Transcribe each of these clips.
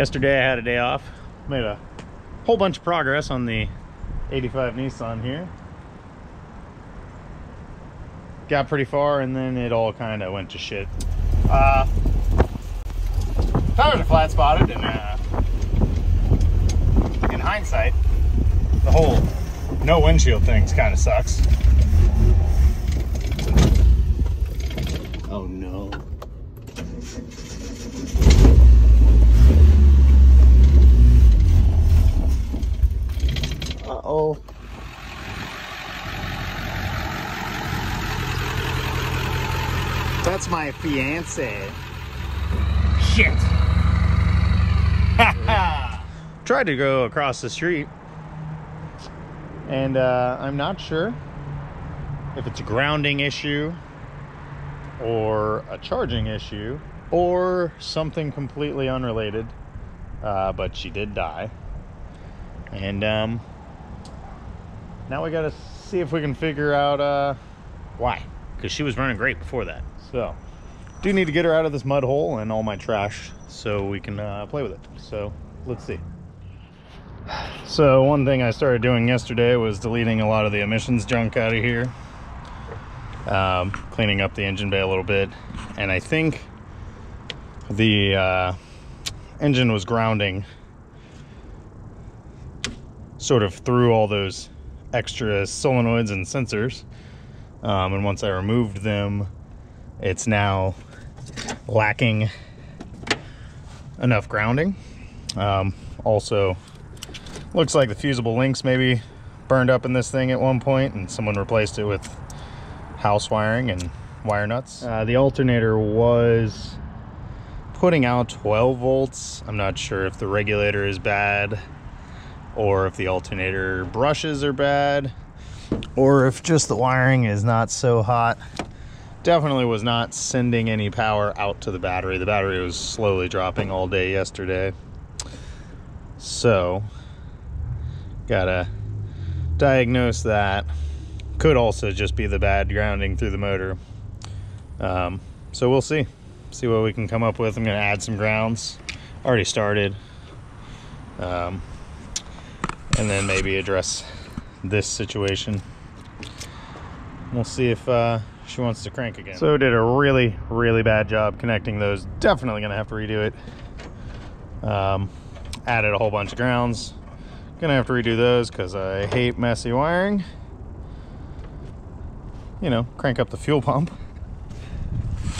Yesterday I had a day off. Made a whole bunch of progress on the 85 Nissan here. Got pretty far and then it all kind of went to shit. Uh, tires are flat spotted and uh, in hindsight, the whole no windshield things kind of sucks. Oh no. Uh-oh. That's my fiance. Shit. Tried to go across the street. And uh, I'm not sure if it's a grounding issue or a charging issue or something completely unrelated. Uh, but she did die. And um, now we gotta see if we can figure out uh, why. Because she was running great before that. So, do need to get her out of this mud hole and all my trash so we can uh, play with it. So, let's see. So, one thing I started doing yesterday was deleting a lot of the emissions junk out of here, um, cleaning up the engine bay a little bit, and I think the uh, engine was grounding sort of through all those extra solenoids and sensors. Um, and once I removed them, it's now lacking enough grounding. Um, also, looks like the fusible links maybe burned up in this thing at one point and someone replaced it with house wiring and wire nuts. Uh, the alternator was putting out 12 volts. I'm not sure if the regulator is bad or if the alternator brushes are bad or if just the wiring is not so hot. Definitely was not sending any power out to the battery. The battery was slowly dropping all day yesterday. So, gotta diagnose that. Could also just be the bad grounding through the motor. Um, so we'll see. See what we can come up with. I'm gonna add some grounds. Already started. Um, and then maybe address this situation. We'll see if uh, she wants to crank again. So did a really, really bad job connecting those. Definitely gonna have to redo it. Um, added a whole bunch of grounds. Gonna have to redo those because I hate messy wiring. You know, crank up the fuel pump.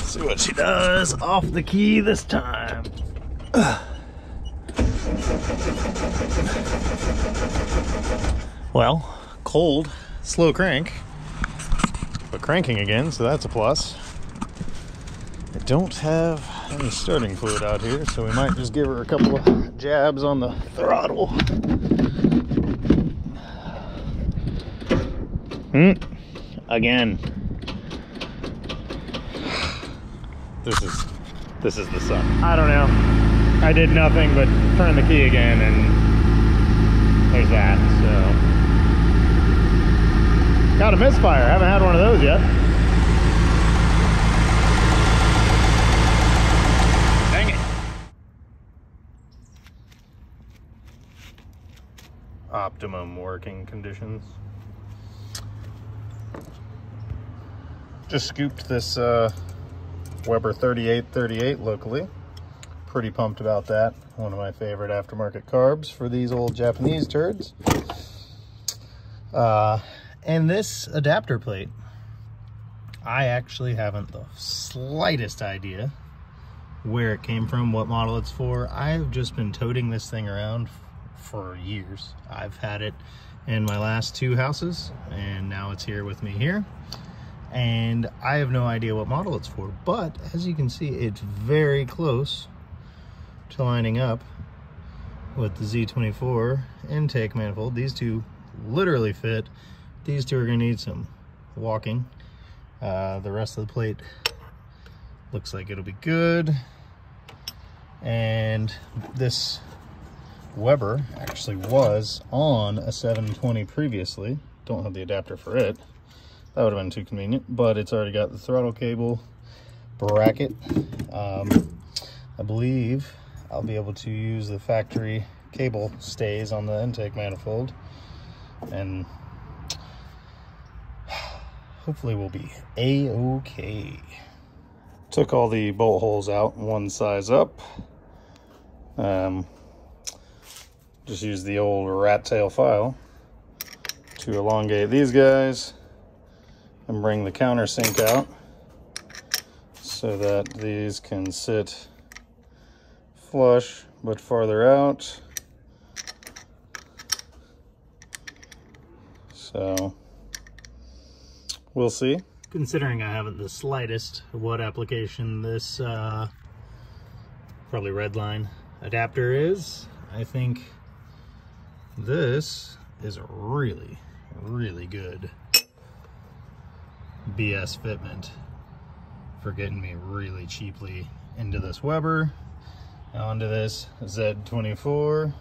See what she does off the key this time. Well, cold, slow crank, but cranking again, so that's a plus. I don't have any starting fluid out here, so we might just give her a couple of jabs on the throttle. Hmm. Again. This is this is the sun. I don't know. I did nothing but turn the key again and there's that, so Misfire. Haven't had one of those yet. Dang it. Optimum working conditions. Just scooped this uh, Weber 3838 locally. Pretty pumped about that. One of my favorite aftermarket carbs for these old Japanese turds. Uh, and this adapter plate, I actually haven't the slightest idea where it came from, what model it's for. I've just been toting this thing around for years. I've had it in my last two houses and now it's here with me here. And I have no idea what model it's for, but as you can see, it's very close to lining up with the Z24 intake manifold. These two literally fit these two are gonna need some walking. Uh, the rest of the plate looks like it'll be good. And this Weber actually was on a 720 previously. Don't have the adapter for it. That would have been too convenient, but it's already got the throttle cable bracket. Um, I believe I'll be able to use the factory cable stays on the intake manifold and hopefully we'll be a-okay. Took all the bolt holes out one size up. Um, just use the old rat tail file to elongate these guys and bring the countersink out so that these can sit flush but farther out. So we'll see. Considering I haven't the slightest what application this uh, probably redline adapter is, I think this is a really, really good BS fitment for getting me really cheaply into this Weber, onto this Z24.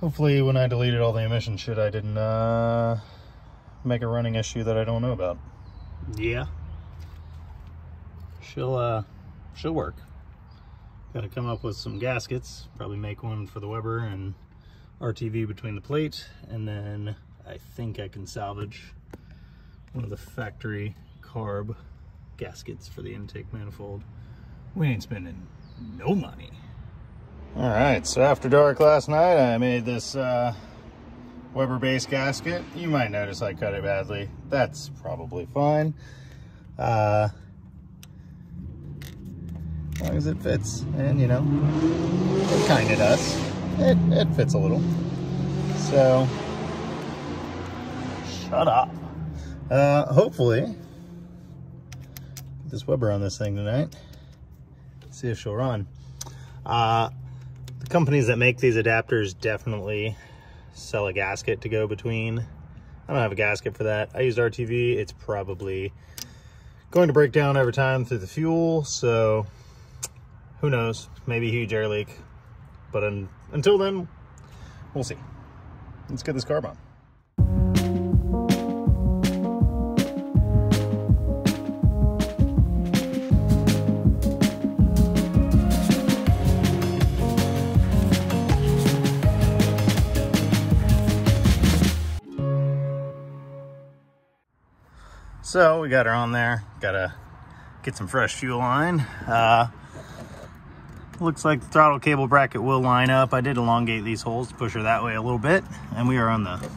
Hopefully when I deleted all the emission shit, I didn't uh, make a running issue that I don't know about. Yeah. She'll, uh, she'll work. Gotta come up with some gaskets, probably make one for the Weber and RTV between the plate, and then I think I can salvage one of the factory carb gaskets for the intake manifold. We ain't spending no money. All right, so after dark last night, I made this uh, Weber base gasket. You might notice I cut it badly. That's probably fine. Uh, as long as it fits, and you know, it kind of does. It, it fits a little. So, shut up. Uh, hopefully, this Weber on this thing tonight. See if she'll run. Uh, the companies that make these adapters definitely sell a gasket to go between. I don't have a gasket for that. I used RTV. It's probably going to break down every time through the fuel. So who knows? Maybe huge air leak. But un until then, we'll see. Let's get this carb on. So we got her on there. Gotta get some fresh fuel line. Uh, looks like the throttle cable bracket will line up. I did elongate these holes to push her that way a little bit. And we are on the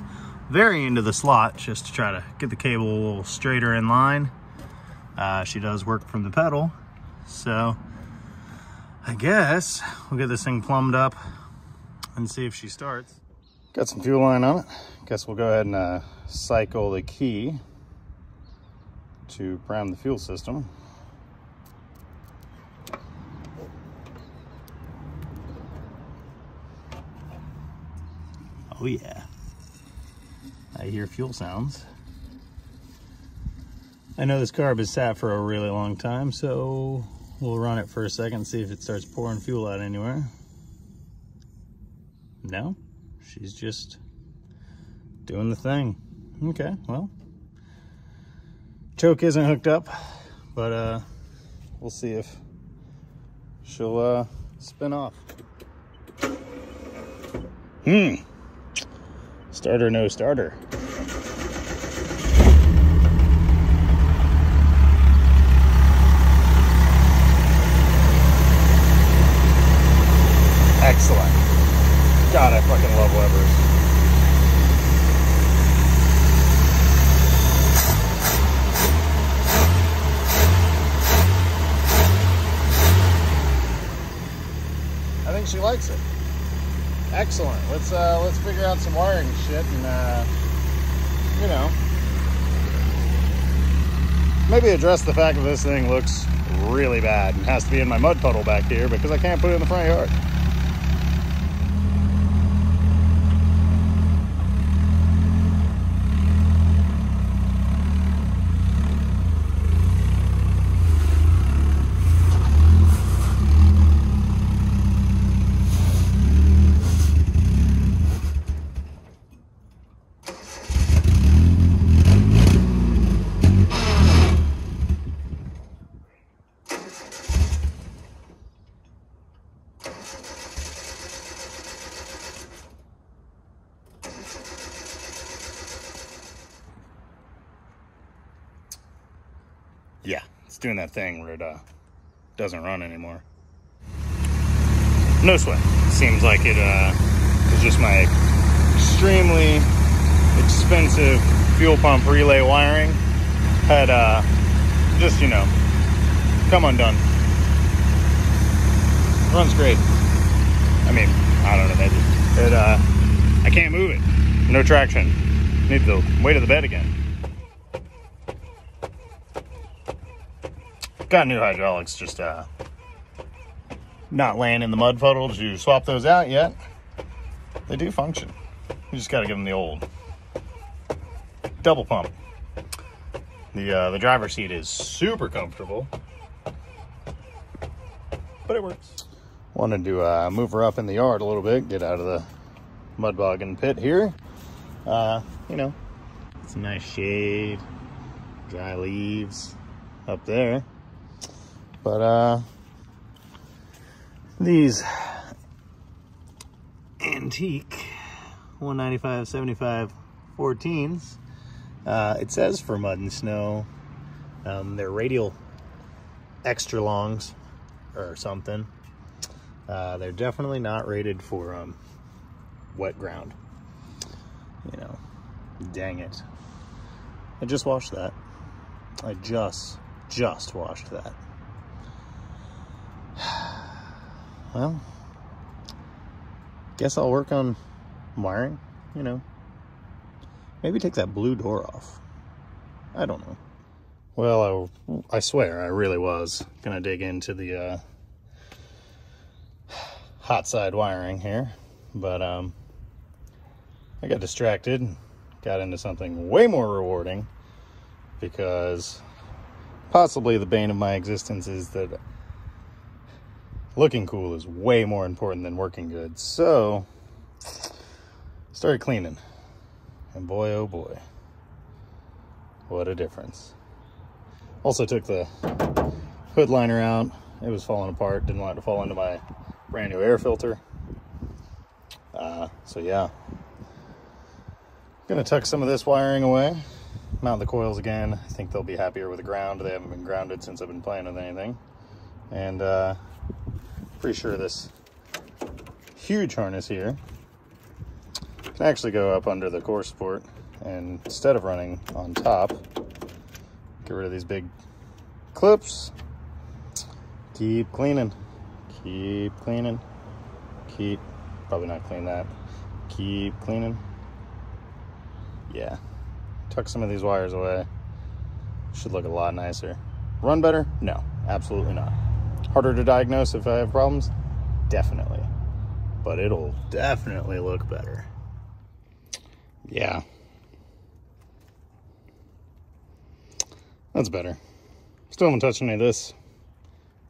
very end of the slot just to try to get the cable a little straighter in line. Uh, she does work from the pedal. So I guess we'll get this thing plumbed up and see if she starts. Got some fuel line on it. Guess we'll go ahead and uh, cycle the key to prime the fuel system. Oh yeah, I hear fuel sounds. I know this carb has sat for a really long time, so we'll run it for a second, see if it starts pouring fuel out anywhere. No, she's just doing the thing. Okay, well, choke isn't hooked up, but uh, we'll see if she'll uh, spin off. Hmm. Starter, no starter. Excellent. God, I fucking love Webers. she likes it. Excellent. Let's uh, let's figure out some wiring shit and uh, you know maybe address the fact that this thing looks really bad and has to be in my mud puddle back here because I can't put it in the front yard. It's doing that thing where it uh, doesn't run anymore. No sweat. Seems like it uh, is just my extremely expensive fuel pump relay wiring had uh, just, you know, come undone. Runs great. I mean, I don't know, maybe. It, uh, I can't move it. No traction. Need the weight of the bed again. Got new hydraulics, just uh, not laying in the mud puddle. You swap those out yet? They do function. You just got to give them the old double pump. The uh, the driver's seat is super comfortable, but it works. Wanted to uh, move her up in the yard a little bit, get out of the mud bogging pit here. Uh, you know, it's a nice shade, dry leaves up there. But uh, these antique 195 75 14s uh, it says for mud and snow um, they're radial extra longs or something. Uh, they're definitely not rated for um, wet ground. You know dang it. I just washed that. I just just washed that well, guess I'll work on wiring, you know. Maybe take that blue door off. I don't know. Well, I, I swear, I really was gonna dig into the uh, hot side wiring here, but um, I got distracted, got into something way more rewarding because possibly the bane of my existence is that looking cool is way more important than working good. So, started cleaning. And boy, oh boy, what a difference. Also took the hood liner out. It was falling apart. Didn't want it to fall into my brand new air filter. Uh, so yeah. Gonna tuck some of this wiring away. Mount the coils again. I think they'll be happier with the ground. They haven't been grounded since I've been playing with anything. And uh, pretty sure this huge harness here can actually go up under the core support and instead of running on top, get rid of these big clips, keep cleaning, keep cleaning, keep, probably not clean that, keep cleaning. Yeah, tuck some of these wires away. Should look a lot nicer. Run better? No, absolutely not. Harder to diagnose if I have problems? Definitely. But it'll definitely look better. Yeah. That's better. Still haven't touched any of this.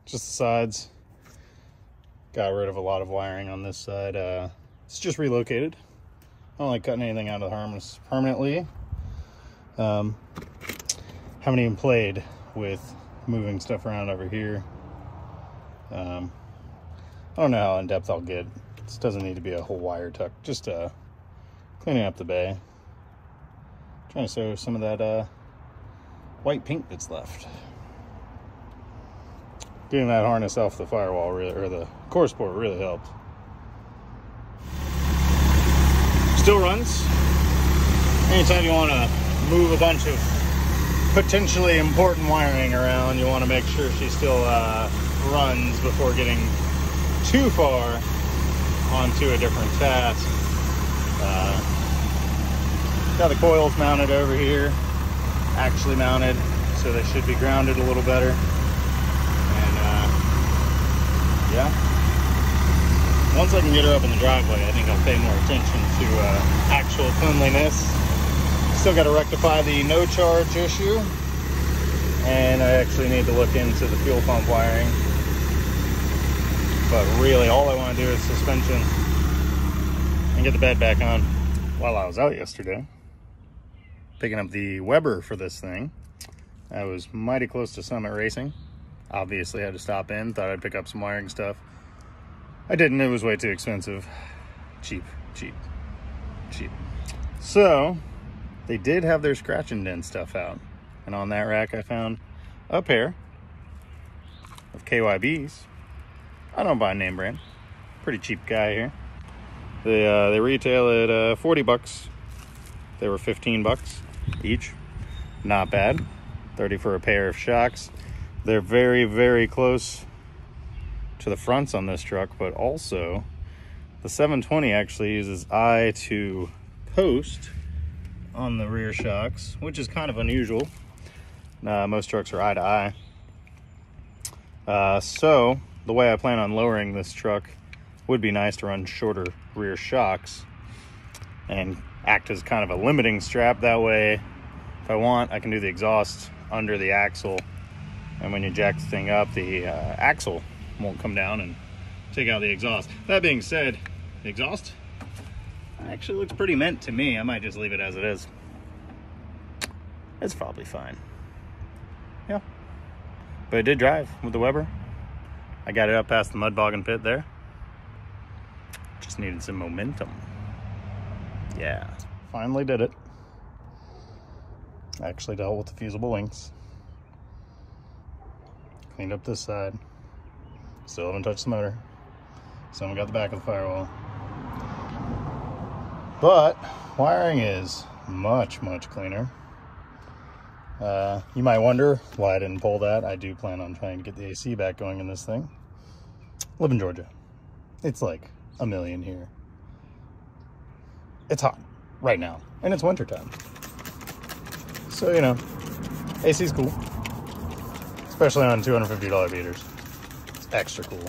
Just the sides. Got rid of a lot of wiring on this side. Uh, it's just relocated. I don't like cutting anything out of the harness permanently. Um, haven't even played with moving stuff around over here. Um, I don't know how in depth I'll get. This doesn't need to be a whole wire tuck, just uh, cleaning up the bay. Trying to sew some of that uh, white paint that's left. Getting that harness off the firewall really, or the core support really helped. Still runs. Anytime you want to move a bunch of potentially important wiring around, you want to make sure she's still uh, runs before getting too far onto a different task. Uh, got the coils mounted over here, actually mounted, so they should be grounded a little better. And uh, yeah, once I can get her up in the driveway, I think I'll pay more attention to uh, actual cleanliness. Still got to rectify the no charge issue, and I actually need to look into the fuel pump wiring but really all I want to do is suspension and get the bed back on. While I was out yesterday, picking up the Weber for this thing, I was mighty close to Summit Racing. Obviously had to stop in, thought I'd pick up some wiring stuff. I didn't, it was way too expensive. Cheap, cheap, cheap. So, they did have their scratch and dent stuff out. And on that rack I found a pair of KYBs. I don't buy name brand. Pretty cheap guy here. They uh, they retail at uh, 40 bucks. They were 15 bucks each. Not bad. 30 for a pair of shocks. They're very, very close to the fronts on this truck, but also the 720 actually uses eye to post on the rear shocks, which is kind of unusual. Uh, most trucks are eye to eye. Uh, so the way I plan on lowering this truck would be nice to run shorter rear shocks and act as kind of a limiting strap. That way, if I want, I can do the exhaust under the axle. And when you jack the thing up, the uh, axle won't come down and take out the exhaust. That being said, the exhaust actually looks pretty mint to me. I might just leave it as it is. It's probably fine. Yeah. But it did drive with the Weber. I got it up past the mud boggin pit there. Just needed some momentum. Yeah. Finally did it. Actually dealt with the fusible links. Cleaned up this side. Still haven't touched the motor. Haven't got the back of the firewall. But wiring is much, much cleaner. Uh, you might wonder why I didn't pull that. I do plan on trying to get the AC back going in this thing. Live in Georgia. It's like a million here. It's hot right now, and it's wintertime. So, you know, AC's cool. Especially on $250 beaters. It's extra cool.